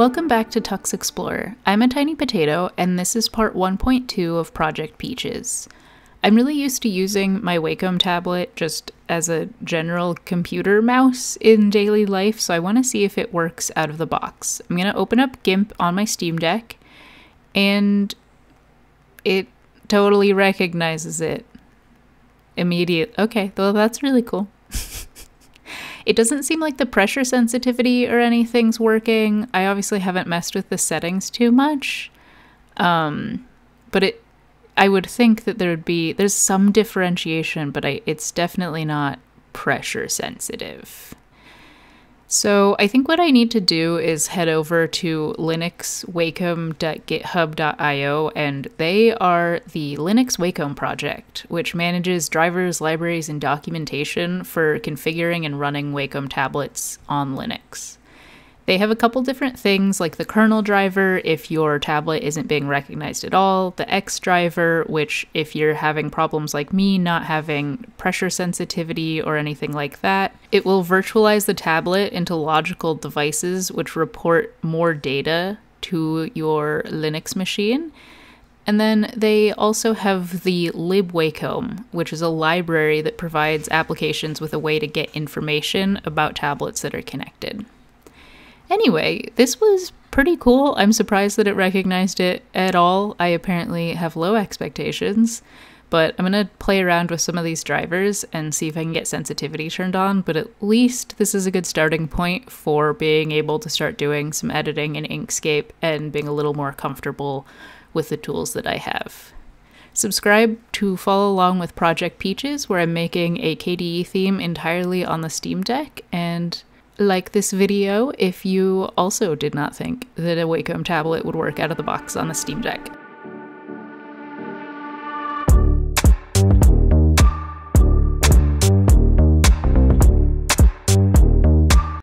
Welcome back to Tux Explorer. I'm a tiny potato, and this is part 1.2 of Project Peaches. I'm really used to using my Wacom tablet just as a general computer mouse in daily life, so I want to see if it works out of the box. I'm going to open up GIMP on my Steam Deck, and it totally recognizes it immediate. Okay, well, that's really cool. It doesn't seem like the pressure sensitivity or anything's working. I obviously haven't messed with the settings too much. Um, but it I would think that there would be there's some differentiation, but I, it's definitely not pressure sensitive. So I think what I need to do is head over to linuxwacom.github.io and they are the Linux Wacom project, which manages drivers, libraries, and documentation for configuring and running Wacom tablets on Linux. They have a couple different things like the kernel driver if your tablet isn't being recognized at all, the X driver, which if you're having problems like me, not having pressure sensitivity or anything like that, it will virtualize the tablet into logical devices which report more data to your Linux machine. And then they also have the libwacom, which is a library that provides applications with a way to get information about tablets that are connected. Anyway, this was pretty cool. I'm surprised that it recognized it at all. I apparently have low expectations, but I'm going to play around with some of these drivers and see if I can get sensitivity turned on. But at least this is a good starting point for being able to start doing some editing in Inkscape and being a little more comfortable with the tools that I have. Subscribe to follow along with Project Peaches, where I'm making a KDE theme entirely on the Steam Deck, and like this video if you also did not think that a Wacom tablet would work out of the box on the Steam Deck.